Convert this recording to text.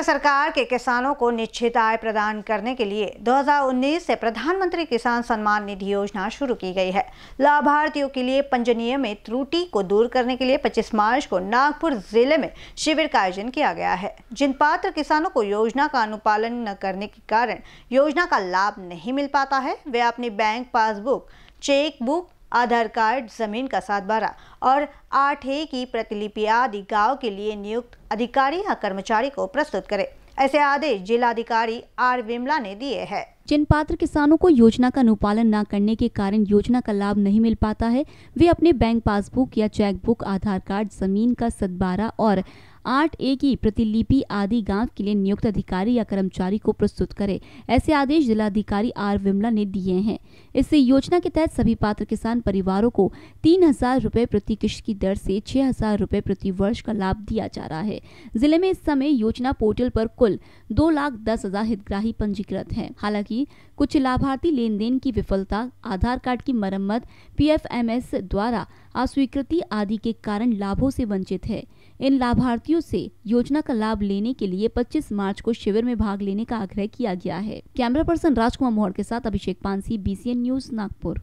केंद्र सरकार के किसानों को निश्चित आय प्रदान करने के लिए 2019 से प्रधानमंत्री किसान सम्मान निधि योजना शुरू की गई है। लाभार्थियों के लिए पंजीयन में त्रुटि को दूर करने के लिए 25 मार्च को नागपुर ज़िले में शिविर का आयोजन किया गया है। जिन पात्र किसानों को योजना का अनुपालन न करने के कारण योजना का लाभ नहीं मिल पाता है, वे अपनी bank passbook cheque book Aadhaar card, ज़मीन का सात बारह और आठ ए की प्रतिलिपि आदि गाँव के लिए नियुक्त अधिकारी या कर्मचारी को प्रस्तुत करें। ऐसे आदेश जिलाधिकारी आर विमला ने दिए हैं। जिन पात्र किसानों को योजना का अनुपालन न करने के कारण योजना का लाभ नहीं मिल पाता है। वे अपने बैंक पासबुक या चेकबुक, आधार कार्ड, ज़मीन का सदबारा और आठ ए की प्रतिलिपि आदि गाँव के लिए नियुक्त अधिकारी या कर्मचारी को प्रस्तुत करे, ऐसे आदेश जिलाधिकारी आर विमला ने दिए हैं। इससे योजना के तहत सभी पात्र किसान परिवारों को तीन हज़ार रूपए प्रति किश्त की दर से छह हज़ार रूपए प्रति वर्ष का लाभ दिया जा रहा है। ज़िले में इस समय योजना पोर्टल पर कुल दो लाख दस हज़ार हितग्राही पंजीकृत हैं। हालाँकि कुछ लाभार्थी लेन देन की विफलता, आधार कार्ड की मरम्मत पीएफएमएस द्वारा अस्वीकृति आदि के कारण लाभों से वंचित है। इन लाभार्थियों से योजना का लाभ लेने के लिए 25 मार्च को शिविर में भाग लेने का आग्रह किया गया है। कैमरा पर्सन राजकुमार मोहर के साथ अभिषेक पानसी बीसीएन न्यूज़ नागपुर।